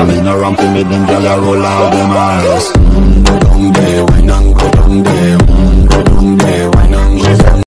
Coming around to me, them gyal a roll out them eyes.